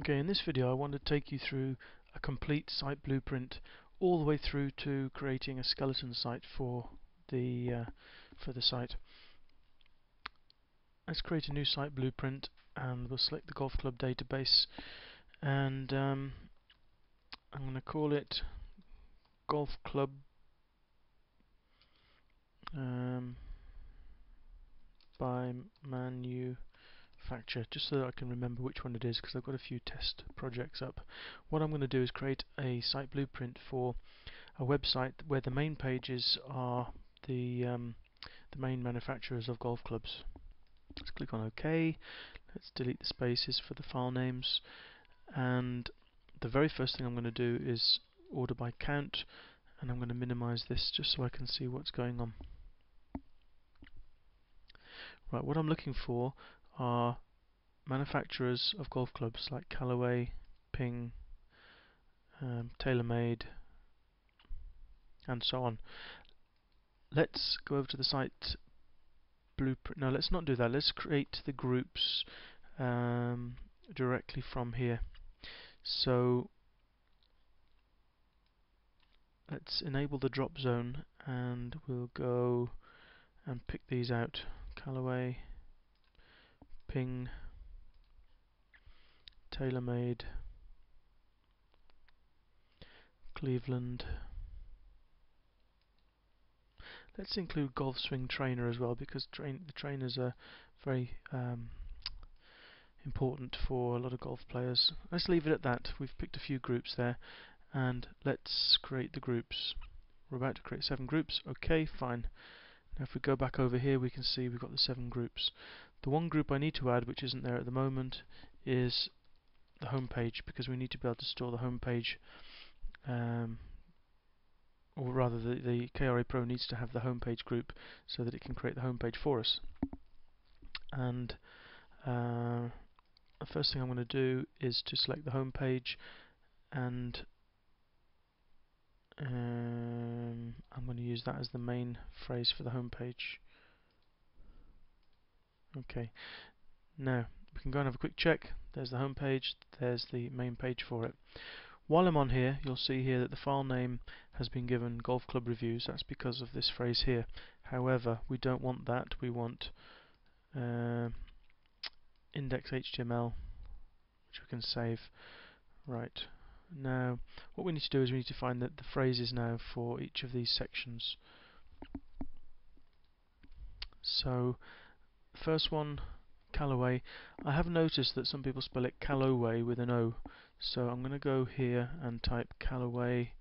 Okay, in this video I want to take you through a complete site blueprint all the way through to creating a skeleton site for the uh, for the site. Let's create a new site blueprint and we'll select the golf club database and um, I'm going to call it golf club um, by manu manufacturer just so that I can remember which one it is because I've got a few test projects up. What I'm going to do is create a site blueprint for a website where the main pages are the um, the main manufacturers of golf clubs. Let's click on OK. Let's delete the spaces for the file names and the very first thing I'm going to do is order by count and I'm going to minimize this just so I can see what's going on. Right, what I'm looking for are manufacturers of golf clubs like Callaway, Ping, um, TaylorMade, and so on. Let's go over to the site blueprint. No, let's not do that. Let's create the groups um, directly from here. So let's enable the drop zone and we'll go and pick these out. Callaway, Ping, TaylorMade, Cleveland. Let's include Golf Swing Trainer as well because train the trainers are very um, important for a lot of golf players. Let's leave it at that. We've picked a few groups there and let's create the groups. We're about to create seven groups. Okay, fine. Now if we go back over here we can see we've got the seven groups. The one group I need to add which isn't there at the moment is the home page because we need to be able to store the home page um, or rather the, the KRA Pro needs to have the home page group so that it can create the home page for us. And uh, the first thing I'm going to do is to select the home page and um, I'm going to use that as the main phrase for the home page. Okay, now we can go and have a quick check. There's the home page, there's the main page for it. While I'm on here, you'll see here that the file name has been given Golf Club Reviews. That's because of this phrase here. However, we don't want that. We want uh, index.html, which we can save. Right. Now, what we need to do is we need to find the, the phrases now for each of these sections. So, first one, Callaway. I have noticed that some people spell it Calloway with an O, so I'm going to go here and type Callaway.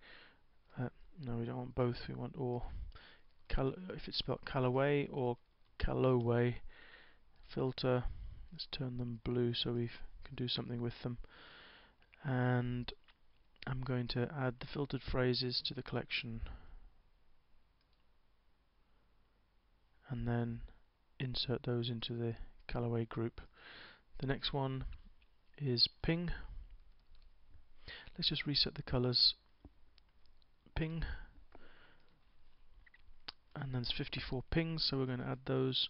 Uh, no, we don't want both. We want or. Cal if it's spelled Callaway or Calloway, filter. Let's turn them blue so we can do something with them. And I'm going to add the filtered phrases to the collection and then insert those into the Callaway group. The next one is ping. Let's just reset the colors. Ping. And then it's 54 pings, so we're going to add those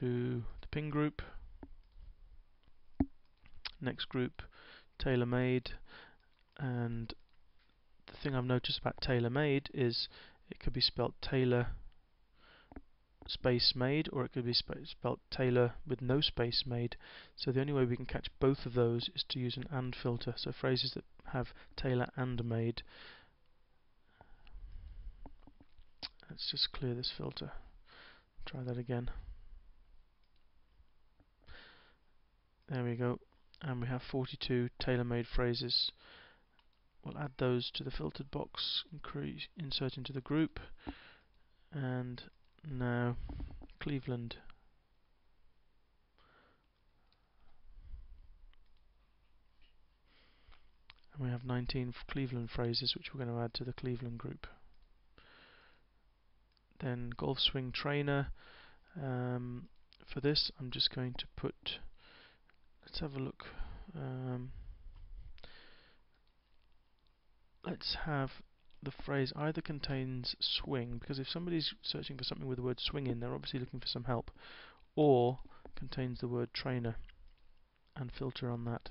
to the ping group. Next group, TaylorMade, and the thing I've noticed about TaylorMade is it could be spelled Taylor space made or it could be spelled Taylor with no space made so the only way we can catch both of those is to use an and filter. So phrases that have Taylor and made let's just clear this filter. Try that again. There we go. And we have 42 TaylorMade phrases. We'll add those to the filtered box, insert into the group, and now Cleveland. And we have 19 Cleveland phrases which we're going to add to the Cleveland group. Then Golf Swing Trainer. Um, for this I'm just going to put, let's have a look. Um, let's have the phrase either contains swing, because if somebody's searching for something with the word swing in, they're obviously looking for some help, or contains the word trainer, and filter on that.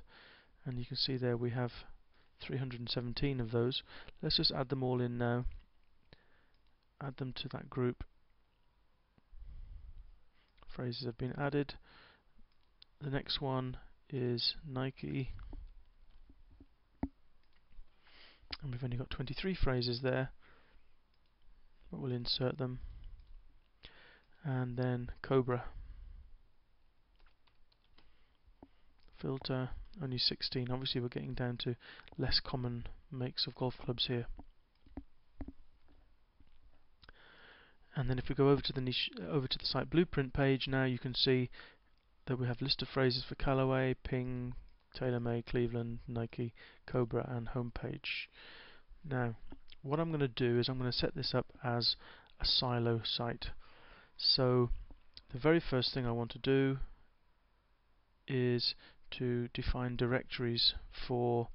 and you can see there we have 317 of those. Let's just add them all in now. Add them to that group. Phrases have been added. The next one is Nike. And we've only got 23 phrases there. But we'll insert them. And then Cobra. Filter only 16. Obviously we're getting down to less common makes of golf clubs here. And then if we go over to the niche, over to the site blueprint page, now you can see that we have list of phrases for Callaway, Ping, TaylorMade, Cleveland, Nike, Cobra, and homepage. Now, what I'm going to do is I'm going to set this up as a silo site. So, the very first thing I want to do is to define directories for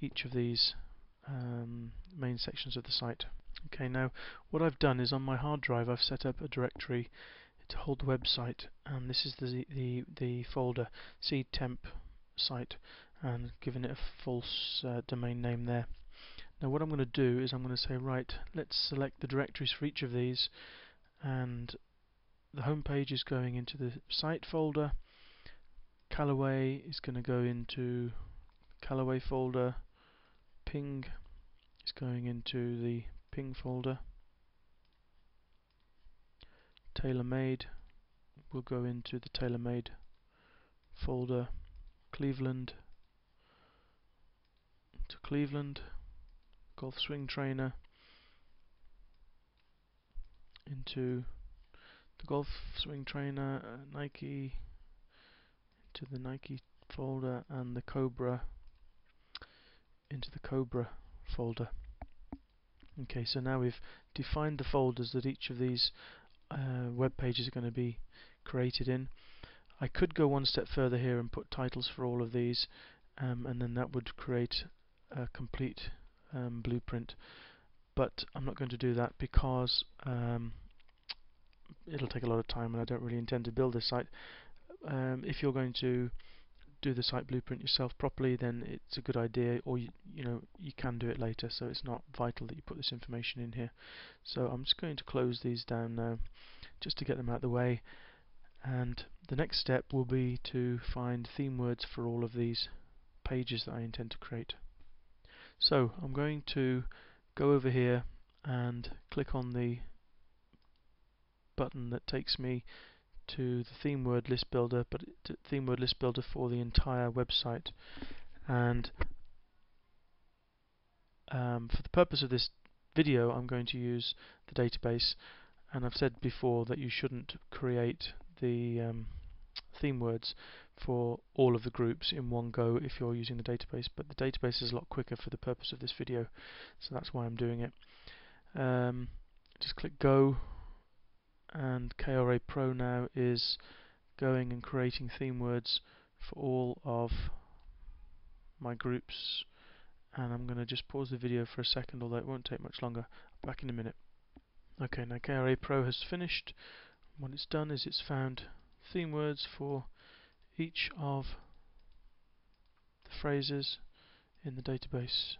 each of these um, main sections of the site. Okay, now what I've done is on my hard drive I've set up a directory to hold the website, and this is the the, the folder seed temp site, and given it a false uh, domain name there. Now what I'm going to do is I'm going to say right, let's select the directories for each of these, and the home page is going into the site folder Callaway is going to go into Callaway folder. Ping is going into the Ping folder. TaylorMade will go into the TaylorMade folder. Cleveland to Cleveland. Golf Swing Trainer into the Golf Swing Trainer, uh, Nike to the Nike folder and the Cobra into the Cobra folder. Okay, so now we've defined the folders that each of these uh, web pages are going to be created in. I could go one step further here and put titles for all of these, um, and then that would create a complete um, blueprint. But I'm not going to do that because um, it'll take a lot of time, and I don't really intend to build this site. Um, if you're going to do the site blueprint yourself properly then it's a good idea or you, you know you can do it later. So it's not vital that you put this information in here. So I'm just going to close these down now just to get them out of the way. And the next step will be to find theme words for all of these pages that I intend to create so I'm going to go over here and click on the button that takes me to the theme word list builder, but theme word list builder for the entire website. And um, for the purpose of this video, I'm going to use the database. And I've said before that you shouldn't create the um, theme words for all of the groups in one go if you're using the database, but the database is a lot quicker for the purpose of this video, so that's why I'm doing it. Um, just click go and KRA Pro now is going and creating theme words for all of my groups. And I'm going to just pause the video for a second although it won't take much longer. Back in a minute. Okay now KRA Pro has finished. What it's done is it's found theme words for each of the phrases in the database.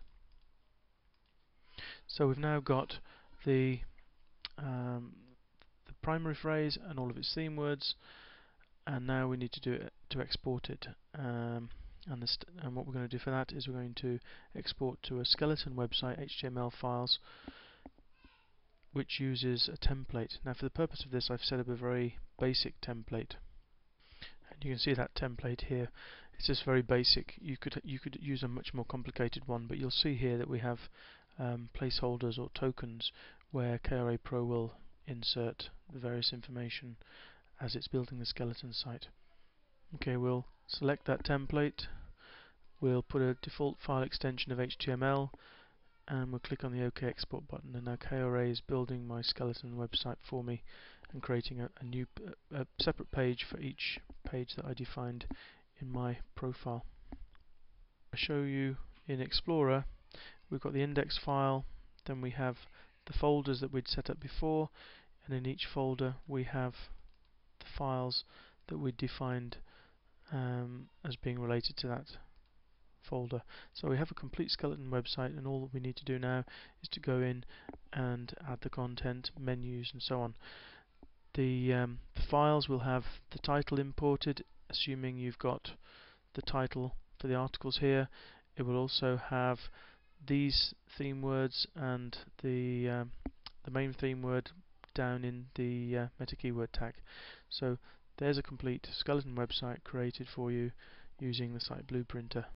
So we've now got the um, primary phrase and all of its theme words and now we need to do it to export it. Um, and, and, what we're going to do for that is we're going to export to a skeleton website HTML files which uses a template. Now for the purpose of this I've set up a very basic template. And you can see that template here. It's just very basic. You could you could use a much more complicated one but you'll see here that we have um, placeholders or tokens where KRA Pro will insert the various information as it's building the skeleton site. Okay, we'll select that template, we'll put a default file extension of HTML and we'll click on the OK Export button and uh, now KRA is building my skeleton website for me and creating a, a new uh, a separate page for each page that I defined in my profile. I show you in Explorer we've got the index file then we have the folders that we'd set up before and in each folder we have the files that we defined um, as being related to that folder. So we have a complete skeleton website and all we need to do now is to go in and add the content, menus and so on. The, um, the files will have the title imported assuming you've got the title for the articles here. It will also have these theme words and the um, the main theme word down in the uh, meta keyword tag. So there's a complete skeleton website created for you using the site blueprinter.